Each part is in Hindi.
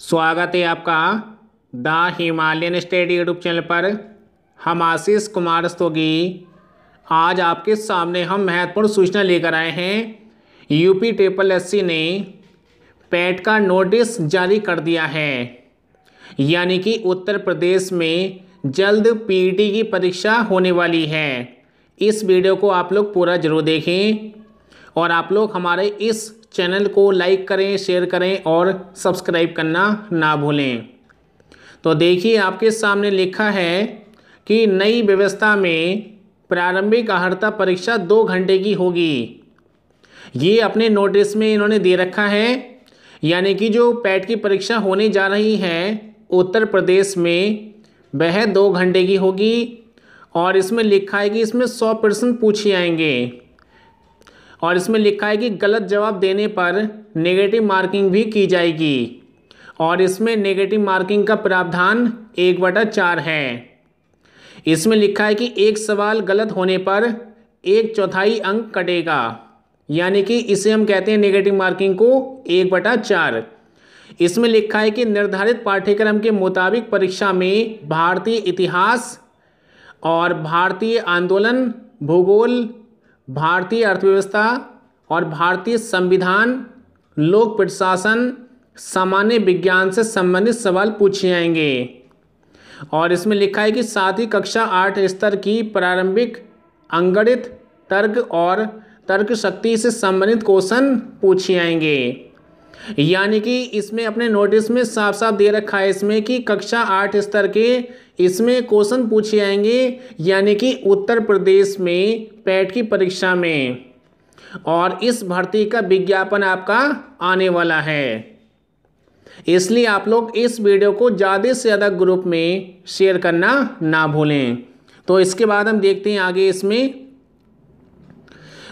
स्वागत है आपका the Himalayan state YouTube channel पर। हम आशीष कुमार स्तोगी आज आपके सामने हम महत्वपूर्ण सूचना लेकर आए हैं। यूपी ट्रिपल एससी ने पैट का नोटिस जारी कर दिया है। यानी कि उत्तर प्रदेश में जल्द पीईटी की परीक्षा होने वाली है। इस वीडियो को आप लोग पूरा ज़रूर देखें। और आप लोग हमारे इस चैनल को लाइक करें, शेयर करें और सब्सक्राइब करना ना भूलें। तो देखिए, आपके सामने लिखा है कि नई व्यवस्था में प्रारंभिक आहर्ता परीक्षा दो घंटे की होगी। ये अपने नोटिस में इन्होंने दे रखा है, यानी कि जो पैट की परीक्षा होने जा रही है, उत्तर प्रदेश में वह दो घंटे की होगी और इसमें लिखा है कि इसमें सौ परसेंट पूछे आएँगे। और इसमें लिखा है कि गलत जवाब देने पर नेगेटिव मार्किंग भी की जाएगी। और इसमें नेगेटिव मार्किंग का प्रावधान एक बटा चार है। इसमें लिखा है कि एक सवाल गलत होने पर एक चौथाई अंक कटेगा। यानी कि इसे हम कहते हैं नेगेटिव मार्किंग को एक बटा चार। इसमें लिखा है कि निर्धारित पाठ्यक्रम के मुताबिक परीक्षा में भारतीय इतिहास और भारतीय आंदोलन, भूगोल भारतीय अर्थव्यवस्था और भारतीय संविधान, लोक प्रशासन, सामान्य विज्ञान से संबंधित सवाल पूछे जाएँगे। और इसमें लिखा है कि साथ ही कक्षा आठ स्तर की प्रारंभिक अंगणित तर्क और तर्क शक्ति से संबंधित क्वेश्चन पूछे जाएँगे। यानी कि इसमें अपने नोटिस में साफ़ साफ़ दे रखा है इसमें कि कक्षा आठ स्तर के इसमें क्वेश्चन पूछे जाएँगे, यानी कि उत्तर प्रदेश में पैट की परीक्षा में। और इस भर्ती का विज्ञापन आपका आने वाला है। इसलिए आप लोग इस वीडियो को ज़्यादा से ज़्यादा ग्रुप में शेयर करना ना भूलें। तो इसके बाद हम देखते हैं आगे इसमें।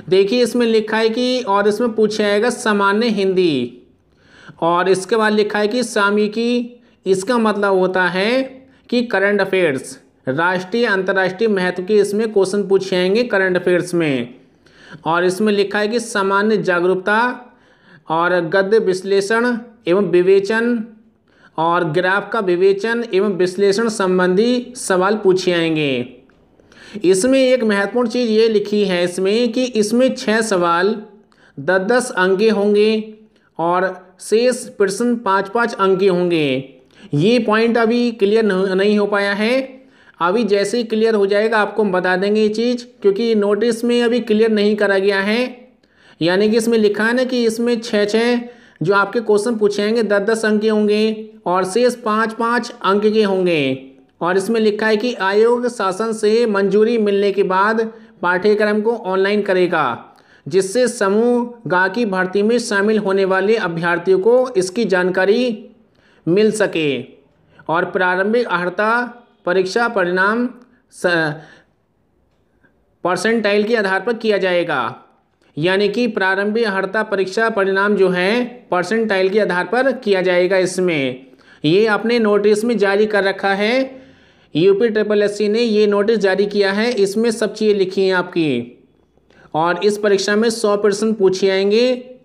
देखिए इसमें लिखा है कि और इसमें पूछा जाएगा सामान्य हिंदी। और इसके बाद लिखा है कि सामयिकी इसका मतलब होता है कि करंट अफेयर्स राष्ट्रीय अंतर्राष्ट्रीय महत्व के इसमें क्वेश्चन पूछे जाएँगे करंट अफेयर्स में। और इसमें लिखा है कि सामान्य जागरूकता और गद्य विश्लेषण एवं विवेचन और ग्राफ का विवेचन एवं विश्लेषण संबंधी सवाल पूछे आएँगे इसमें एक महत्वपूर्ण चीज़ ये लिखी है इसमें कि इसमें छः सवाल दस दस अंक होंगे और शेष प्रश्न पाँच पाँच अंक के होंगे। ये पॉइंट अभी क्लियर नहीं हो पाया है। अभी जैसे ही क्लियर हो जाएगा, आपको हम बता देंगे ये चीज़, क्योंकि नोटिस में अभी क्लियर नहीं करा गया है। यानी कि इसमें लिखा है ना कि इसमें छः छः जो आपके क्वेश्चन पूछेंगे दस दस अंक के होंगे, और शेष पाँच पाँच अंक के होंगे। और इसमें लिखा है कि आयोग शासन से मंजूरी मिलने के बाद पाठ्यक्रम को ऑनलाइन करेगा। जिससे समूह गा की भर्ती में शामिल होने वाले अभ्यर्थियों को इसकी जानकारी मिल सके और प्रारंभिक अहर्ता परीक्षा परिणाम परसेंटाइल के आधार पर किया जाएगा। यानी कि प्रारंभिक अहर्ता परीक्षा परिणाम जो है परसेंटाइल के आधार पर किया जाएगा इसमें। ये अपने नोटिस में जारी कर रखा है। यूपी ट्रिपल एससी ने ये नोटिस जारी किया है। इसमें सब चीज़ें लिखी हैं आपकी। और इस परीक्षा में सौ परसेंट पूछे आएँगे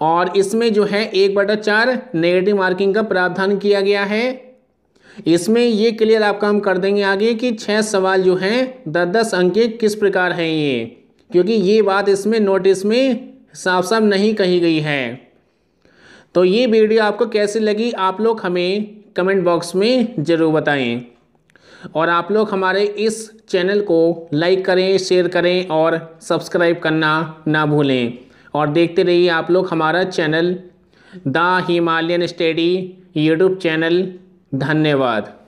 और इसमें जो है एक बटा चार नेगेटिव मार्किंग का प्रावधान किया गया है। इसमें ये क्लियर आपका हम कर देंगे आगे कि छः सवाल जो हैं दस दस अंक किस प्रकार हैं ये? क्योंकि ये बात इसमें नोटिस में साफ़ साफ़ नहीं कही गई है। तो ये वीडियो आपको कैसी लगी आप लोग हमें कमेंट बॉक्स में ज़रूर बताएँ। और आप लोग हमारे इस चैनल को लाइक करें, शेयर करें और सब्सक्राइब करना ना भूलें। और देखते रहिए आप लोग हमारा channel the Himalayan study YouTube channel. धन्यवाद।